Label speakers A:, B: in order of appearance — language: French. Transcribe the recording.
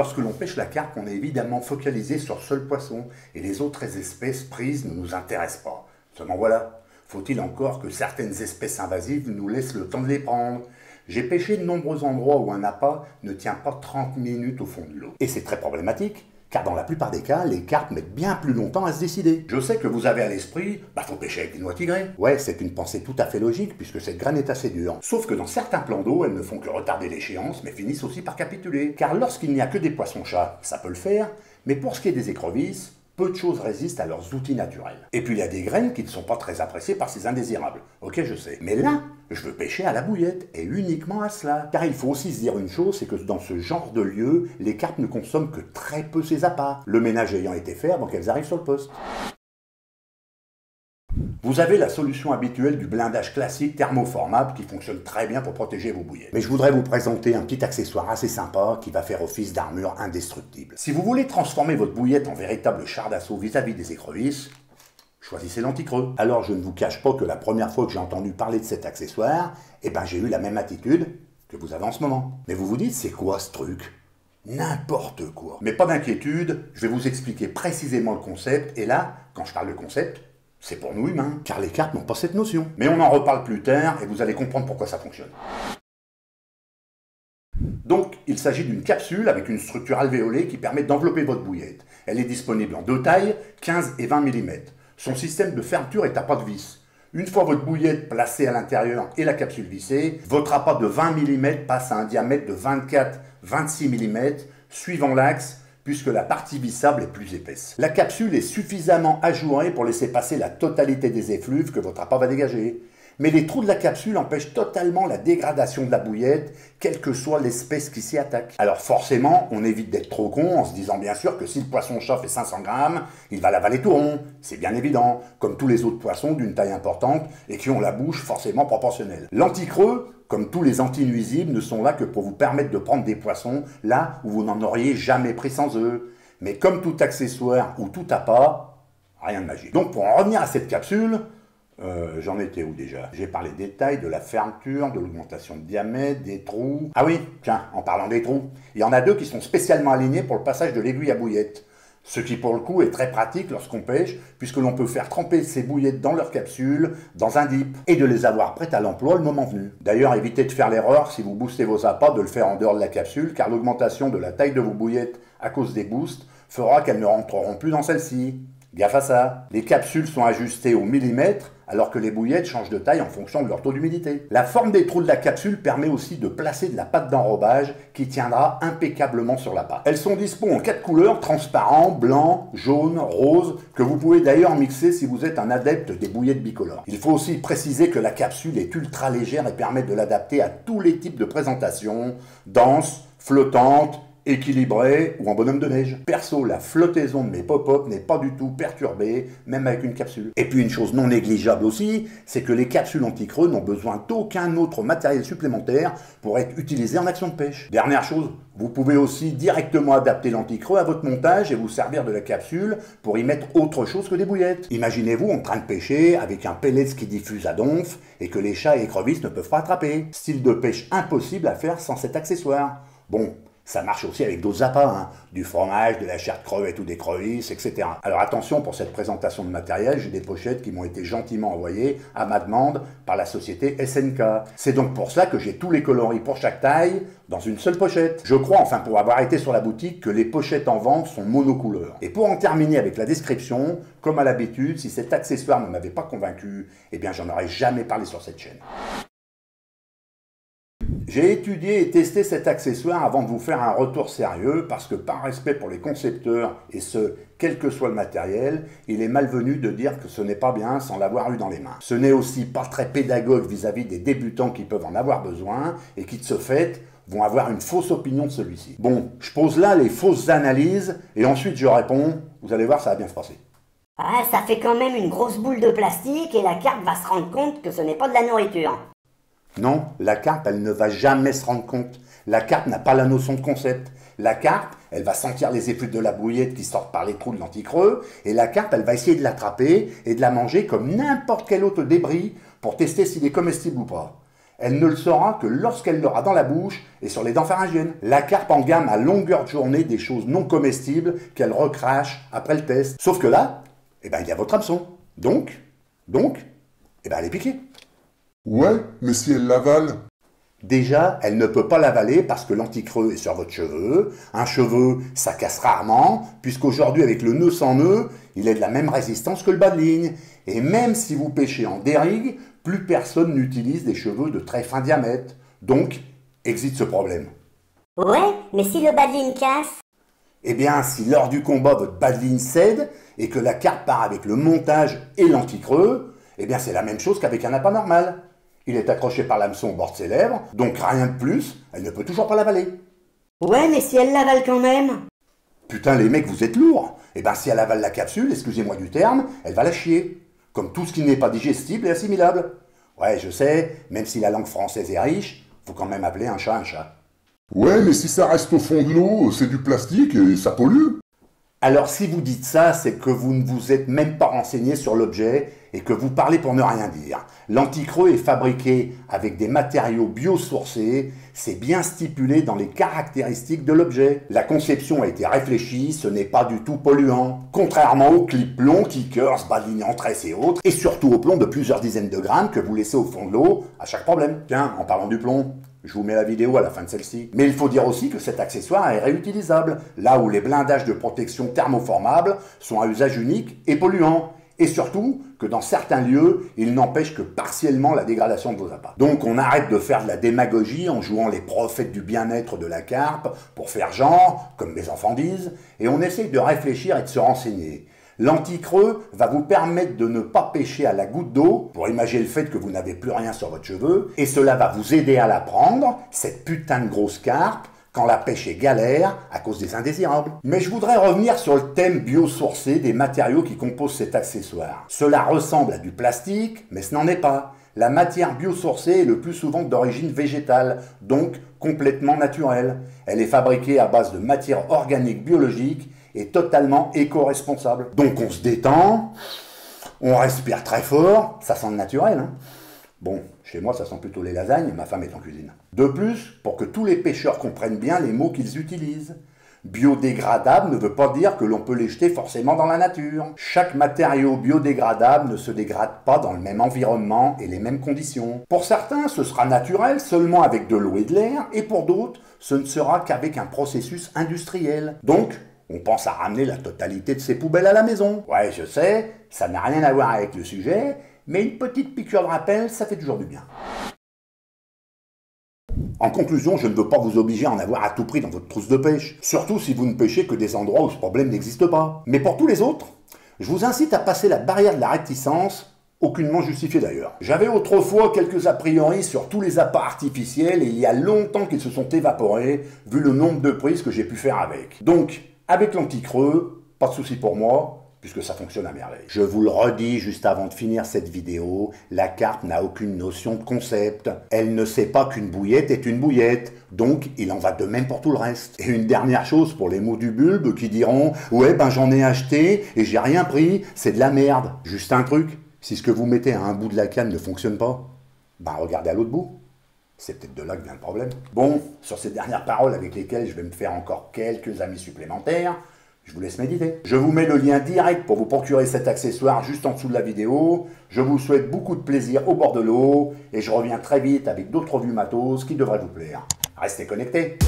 A: Lorsque l'on pêche la carpe, on est évidemment focalisé sur seul poisson, et les autres espèces prises ne nous intéressent pas. Seulement voilà, faut-il encore que certaines espèces invasives nous laissent le temps de les prendre? J'ai pêché de nombreux endroits où un appât ne tient pas 30 minutes au fond de l'eau. Et c'est très problématique, car dans la plupart des cas, les carpes mettent bien plus longtemps à se décider. Je sais que vous avez à l'esprit, bah faut pêcher avec des noix tigrées. Ouais, c'est une pensée tout à fait logique, puisque cette graine est assez dure. Sauf que dans certains plans d'eau, elles ne font que retarder l'échéance, mais finissent aussi par capituler. Car lorsqu'il n'y a que des poissons-chats, ça peut le faire, mais pour ce qui est des écrevisses, peu de choses résistent à leurs outils naturels. Et puis il y a des graines qui ne sont pas très appréciées par ces indésirables. Ok, je sais. Mais là, je veux pêcher à la bouillette, et uniquement à cela. Car il faut aussi se dire une chose, c'est que dans ce genre de lieu, les carpes ne consomment que très peu ces appâts, le ménage ayant été fait avant qu'elles arrivent sur le poste. Vous avez la solution habituelle du blindage classique thermoformable qui fonctionne très bien pour protéger vos bouillettes. Mais je voudrais vous présenter un petit accessoire assez sympa qui va faire office d'armure indestructible. Si vous voulez transformer votre bouillette en véritable char d'assaut vis-à-vis des écrevisses, choisissez l'anticreux. Alors je ne vous cache pas que la première fois que j'ai entendu parler de cet accessoire, eh ben j'ai eu la même attitude que vous avez en ce moment. Mais vous vous dites, c'est quoi ce truc? N'importe quoi. Mais pas d'inquiétude, je vais vous expliquer précisément le concept, et là, quand je parle de concept, c'est pour nous humains, car les cartes n'ont pas cette notion. Mais on en reparle plus tard et vous allez comprendre pourquoi ça fonctionne. Donc, il s'agit d'une capsule avec une structure alvéolée qui permet d'envelopper votre bouillette. Elle est disponible en deux tailles, 15 et 20 mm. Son système de fermeture est à pas de vis. Une fois votre bouillette placée à l'intérieur et la capsule vissée, votre appât de 20 mm passe à un diamètre de 24-26 mm, suivant l'axe, puisque la partie vissable est plus épaisse. La capsule est suffisamment ajourée pour laisser passer la totalité des effluves que votre appât va dégager. Mais les trous de la capsule empêchent totalement la dégradation de la bouillette, quelle que soit l'espèce qui s'y attaque. Alors forcément, on évite d'être trop con en se disant bien sûr que si le poisson chauffe fait 500 grammes, il va l'avaler tout rond. C'est bien évident, comme tous les autres poissons d'une taille importante et qui ont la bouche forcément proportionnelle. L'anticreux, comme tous les anti-nuisibles, ne sont là que pour vous permettre de prendre des poissons là où vous n'en auriez jamais pris sans eux. Mais comme tout accessoire ou tout appât, rien de magique. Donc pour en revenir à cette capsule, euh, j'en étais où déjà? J'ai parlé des tailles, de la fermeture, de l'augmentation de diamètre, des trous. Ah oui, tiens, en parlant des trous, il y en a deux qui sont spécialement alignés pour le passage de l'aiguille à bouillette. Ce qui pour le coup est très pratique lorsqu'on pêche, puisque l'on peut faire tremper ces bouillettes dans leur capsule, dans un dip, et de les avoir prêtes à l'emploi le moment venu. D'ailleurs, évitez de faire l'erreur, si vous boostez vos appâts, de le faire en dehors de la capsule, car l'augmentation de la taille de vos bouillettes à cause des boosts fera qu'elles ne rentreront plus dans celle-ci. Gaffe à ça. Les capsules sont ajustées au millimètre, alors que les bouillettes changent de taille en fonction de leur taux d'humidité. La forme des trous de la capsule permet aussi de placer de la pâte d'enrobage qui tiendra impeccablement sur la pâte. Elles sont dispo en quatre couleurs, transparent, blanc, jaune, rose, que vous pouvez d'ailleurs mixer si vous êtes un adepte des bouillettes bicolores. Il faut aussi préciser que la capsule est ultra légère et permet de l'adapter à tous les types de présentation, dense, flottante, équilibré ou en bonhomme de neige. Perso, la flottaison de mes pop-up n'est pas du tout perturbée, même avec une capsule. Et puis une chose non négligeable aussi, c'est que les capsules anti-creux n'ont besoin d'aucun autre matériel supplémentaire pour être utilisées en action de pêche. Dernière chose, vous pouvez aussi directement adapter l'anti-creux à votre montage et vous servir de la capsule pour y mettre autre chose que des bouillettes. Imaginez-vous en train de pêcher avec un pellet qui diffuse à donf et que les chats et écrevisses ne peuvent pas attraper. Style de pêche impossible à faire sans cet accessoire. Bon, ça marche aussi avec d'autres appâts, hein. du fromage, de la chair de crevette ou des crevisses, etc. Alors attention pour cette présentation de matériel, j'ai des pochettes qui m'ont été gentiment envoyées à ma demande par la société SNK. C'est donc pour ça que j'ai tous les coloris pour chaque taille dans une seule pochette. Je crois, enfin pour avoir été sur la boutique, que les pochettes en vente sont monocouleurs. Et pour en terminer avec la description, comme à l'habitude, si cet accessoire ne m'avait pas convaincu, eh bien j'en aurais jamais parlé sur cette chaîne. J'ai étudié et testé cet accessoire avant de vous faire un retour sérieux parce que par respect pour les concepteurs et ce, quel que soit le matériel, il est malvenu de dire que ce n'est pas bien sans l'avoir eu dans les mains. Ce n'est aussi pas très pédagogue vis-à-vis des débutants qui peuvent en avoir besoin et qui de ce fait vont avoir une fausse opinion de celui-ci. Bon, je pose là les fausses analyses et ensuite je réponds, vous allez voir ça va bien se passer.
B: Ah, ça fait quand même une grosse boule de plastique et la carte va se rendre compte que ce n'est pas de la nourriture.
A: Non, la carte, elle ne va jamais se rendre compte. La carte n'a pas la notion de concept. La carte, elle va sentir les effluves de la bouillette qui sortent par les trous de l'anticreux, et la carte, elle va essayer de l'attraper et de la manger comme n'importe quel autre débris pour tester s'il est comestible ou pas. Elle ne le saura que lorsqu'elle l'aura dans la bouche et sur les dents pharyngiennes. La carpe en gamme à longueur de journée des choses non comestibles qu'elle recrache après le test. Sauf que là, eh ben, il y a votre hameçon. Donc, donc, eh ben, elle est piquée.
C: Ouais, mais si elle l'avale
A: Déjà, elle ne peut pas l'avaler parce que l'anticreux est sur votre cheveu. Un cheveu, ça casse rarement, puisqu'aujourd'hui, avec le nœud sans nœud, il est de la même résistance que le bas de ligne. Et même si vous pêchez en dérigue, plus personne n'utilise des cheveux de très fin diamètre. Donc, existe ce problème.
B: Ouais, mais si le bas de ligne casse?
A: Eh bien, si lors du combat votre bas de ligne cède et que la carte part avec le montage et l'anticreux, eh bien c'est la même chose qu'avec un appât normal. Il est accroché par l'hameçon au bord de ses lèvres, donc rien de plus, elle ne peut toujours pas l'avaler.
B: Ouais, mais si elle l'avale quand même
A: Putain, les mecs, vous êtes lourds Eh ben, si elle avale la capsule, excusez-moi du terme, elle va la chier. Comme tout ce qui n'est pas digestible et assimilable. Ouais, je sais, même si la langue française est riche, faut quand même appeler un chat un chat.
C: Ouais, mais si ça reste au fond de l'eau, c'est du plastique et ça pollue.
A: Alors si vous dites ça, c'est que vous ne vous êtes même pas renseigné sur l'objet et que vous parlez pour ne rien dire. L'anticreux est fabriqué avec des matériaux biosourcés, c'est bien stipulé dans les caractéristiques de l'objet. La conception a été réfléchie, ce n'est pas du tout polluant. Contrairement aux clips longs, kickers, balignants, tresses et autres, et surtout au plomb de plusieurs dizaines de grammes que vous laissez au fond de l'eau à chaque problème. Tiens, en parlant du plomb, je vous mets la vidéo à la fin de celle-ci. Mais il faut dire aussi que cet accessoire est réutilisable, là où les blindages de protection thermoformables sont à usage unique et polluants. Et surtout que dans certains lieux, ils n'empêchent que partiellement la dégradation de vos appâts. Donc on arrête de faire de la démagogie en jouant les prophètes du bien-être de la carpe pour faire genre, comme mes enfants disent, et on essaye de réfléchir et de se renseigner. L'anticreux va vous permettre de ne pas pêcher à la goutte d'eau, pour imaginer le fait que vous n'avez plus rien sur votre cheveu, et cela va vous aider à la prendre, cette putain de grosse carpe, quand la pêche est galère à cause des indésirables. Mais je voudrais revenir sur le thème biosourcé des matériaux qui composent cet accessoire. Cela ressemble à du plastique, mais ce n'en est pas. La matière biosourcée est le plus souvent d'origine végétale, donc complètement naturelle. Elle est fabriquée à base de matière organique biologique et totalement éco-responsable. Donc on se détend, on respire très fort, ça sent naturel. Hein bon, chez moi ça sent plutôt les lasagnes, ma femme est en cuisine. De plus, pour que tous les pêcheurs comprennent bien les mots qu'ils utilisent, biodégradable ne veut pas dire que l'on peut les jeter forcément dans la nature. Chaque matériau biodégradable ne se dégrade pas dans le même environnement et les mêmes conditions. Pour certains, ce sera naturel seulement avec de l'eau et de l'air, et pour d'autres, ce ne sera qu'avec un processus industriel. Donc, on pense à ramener la totalité de ces poubelles à la maison. Ouais, je sais, ça n'a rien à voir avec le sujet, mais une petite piqûre de rappel, ça fait toujours du bien. En conclusion, je ne veux pas vous obliger à en avoir à tout prix dans votre trousse de pêche, surtout si vous ne pêchez que des endroits où ce problème n'existe pas. Mais pour tous les autres, je vous incite à passer la barrière de la réticence, aucunement justifiée d'ailleurs. J'avais autrefois quelques a priori sur tous les appâts artificiels et il y a longtemps qu'ils se sont évaporés, vu le nombre de prises que j'ai pu faire avec. Donc, avec l'anti-creux, pas de souci pour moi, puisque ça fonctionne à merveille. Je vous le redis juste avant de finir cette vidéo, la carte n'a aucune notion de concept. Elle ne sait pas qu'une bouillette est une bouillette, donc il en va de même pour tout le reste. Et une dernière chose pour les mots du bulbe qui diront « Ouais, ben j'en ai acheté et j'ai rien pris, c'est de la merde ». Juste un truc, si ce que vous mettez à un bout de la canne ne fonctionne pas, ben regardez à l'autre bout. C'est peut-être de là que vient le problème. Bon, sur ces dernières paroles avec lesquelles je vais me faire encore quelques amis supplémentaires, je vous laisse méditer. Je vous mets le lien direct pour vous procurer cet accessoire juste en dessous de la vidéo. Je vous souhaite beaucoup de plaisir au bord de l'eau et je reviens très vite avec d'autres vues matos qui devraient vous plaire. Restez connectés.